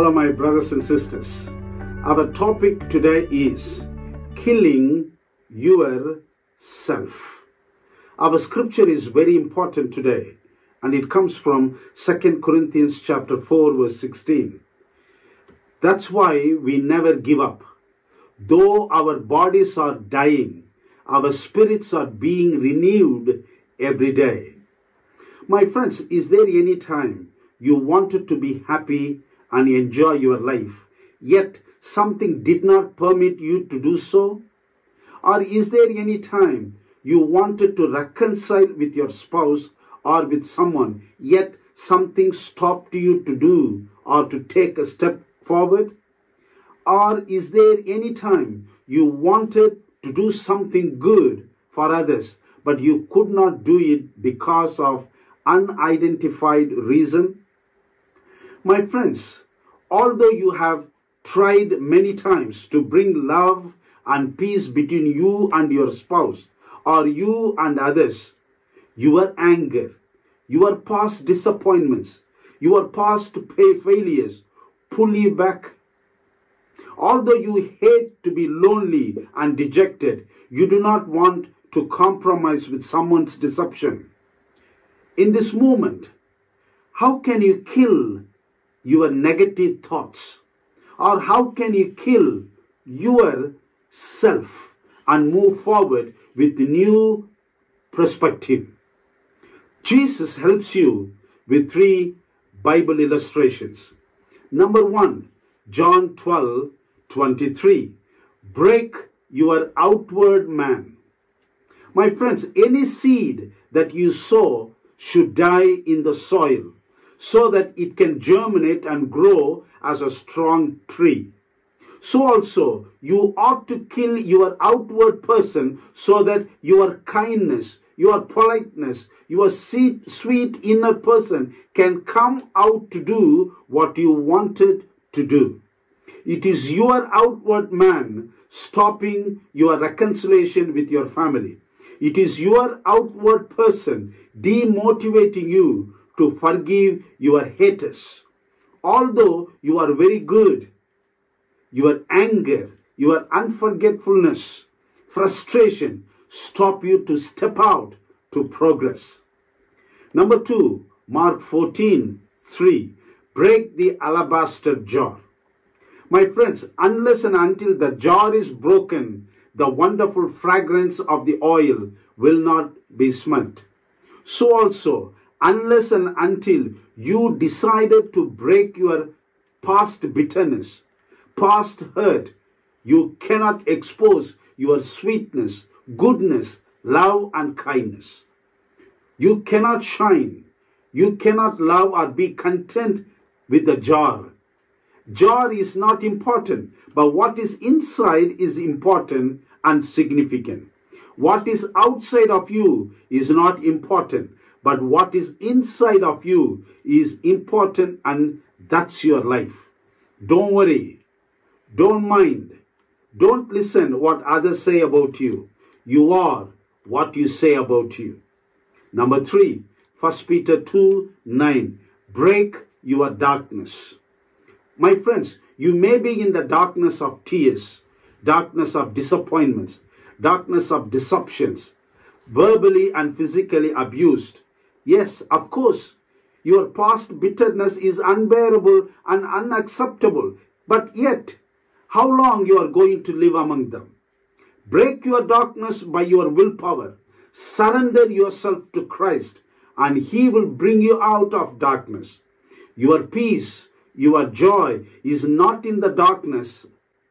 Hello, my brothers and sisters. Our topic today is killing yourself. Our scripture is very important today, and it comes from 2 Corinthians chapter 4, verse 16. That's why we never give up. Though our bodies are dying, our spirits are being renewed every day. My friends, is there any time you wanted to be happy and enjoy your life, yet something did not permit you to do so? Or is there any time you wanted to reconcile with your spouse or with someone, yet something stopped you to do or to take a step forward? Or is there any time you wanted to do something good for others, but you could not do it because of unidentified reason? My friends, although you have tried many times to bring love and peace between you and your spouse, or you and others, your anger, your past disappointments, your past pay failures pull you back. Although you hate to be lonely and dejected, you do not want to compromise with someone's deception. In this moment, how can you kill your negative thoughts? Or how can you kill yourself and move forward with new perspective? Jesus helps you with three Bible illustrations. Number one, John 12 23. Break your outward man. My friends, any seed that you sow should die in the soil so that it can germinate and grow as a strong tree. So also, you ought to kill your outward person so that your kindness, your politeness, your sweet inner person can come out to do what you wanted to do. It is your outward man stopping your reconciliation with your family. It is your outward person demotivating you to forgive your haters. Although you are very good, your anger, your unforgetfulness, frustration stop you to step out to progress. Number two, Mark 14, 3. Break the alabaster jar. My friends, unless and until the jar is broken, the wonderful fragrance of the oil will not be smelt. So also, unless and until you decided to break your past bitterness, past hurt, you cannot expose your sweetness, goodness, love, and kindness. You cannot shine. You cannot love or be content with the jar. Jar is not important, but what is inside is important and significant. What is outside of you is not important, but what is inside of you is important, and that's your life. Don't worry. Don't mind. Don't listen what others say about you. You are what you say about you. Number three, 1 Peter 2 9. Break your darkness. My friends, you may be in the darkness of tears, darkness of disappointments, darkness of deceptions, verbally and physically abused. Yes, of course, your past bitterness is unbearable and unacceptable, but yet, how long you are going to live among them? Break your darkness by your willpower. Surrender yourself to Christ, and He will bring you out of darkness. Your peace, your joy is not in the darkness,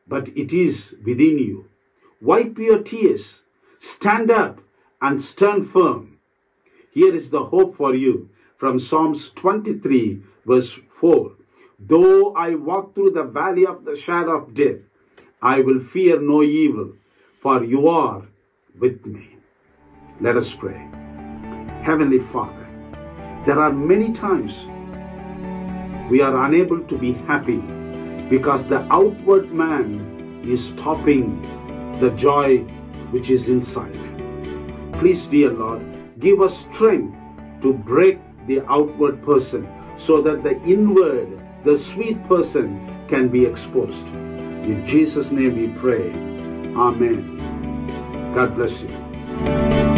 but it is within you. Wipe your tears, stand up, and stand firm. Here is the hope for you from Psalms 23, verse 4. Though I walk through the valley of the shadow of death, I will fear no evil, for you are with me. Let us pray. Heavenly Father, there are many times we are unable to be happy because the outward man is stopping the joy which is inside. Please, dear Lord, give us strength to break the outward person so that the inward the sweet person can be exposed. In Jesus' name we pray. Amen. God bless you.